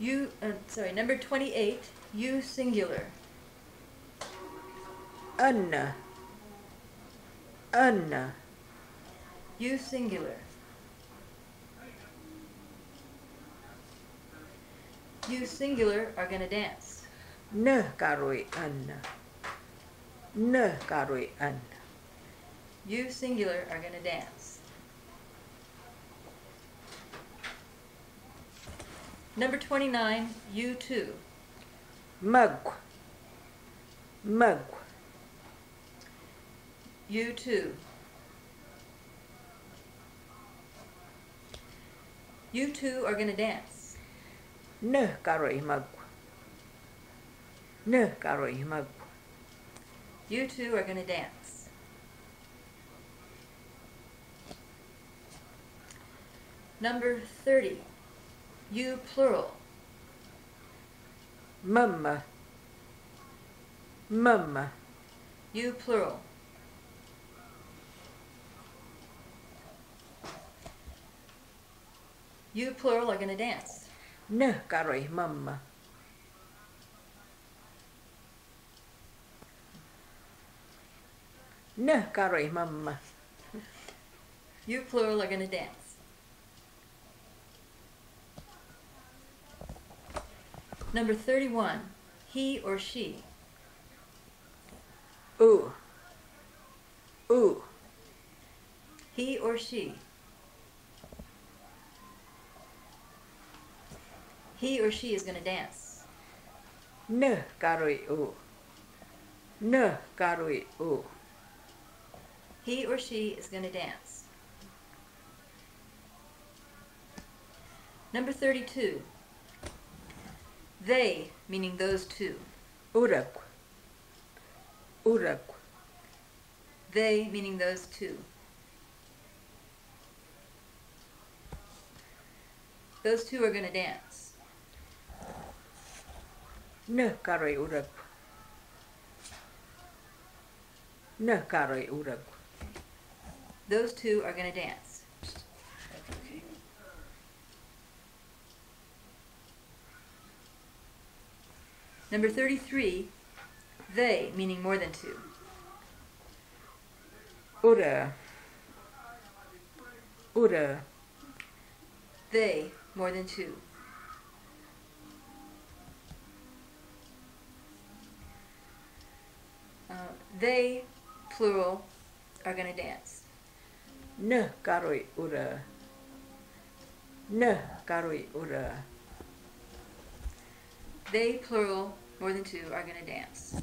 You, uh, sorry, number 28, you singular. Anna. Anna. You singular. You singular are going to dance. Cà rụi Anna. Cà rụi Anna. You singular are going to dance. Number 29, you two. Magua. Magua. You two. You two are going to dance. Cà rụi magua. Nơ cà rụi. You two are going to dance. Number 30, you plural. Mamma. Mamma. You plural. You plural are going to dance. Rụi mamma. Nơ cà rụi mamma. You plural are going to dance. Number 31, he or she. U. U. He or she. He or she is going to dance. Cà rụi u. Nơ cà rụi. He or she is going to dance. Number 32. They, meaning those two. Uraqua. Uraqua. They, meaning those two. Those two are going to dance. Nơ cà rụi uraqua. Nơ cà rụi. Those two are going to dance. Number 33. They, meaning more than two. Ura. Ura. They, more than two. Uh, they, plural, are going to dance. Cà rụi ura. Nơ cà ura. They, plural, more than two, are going to dance.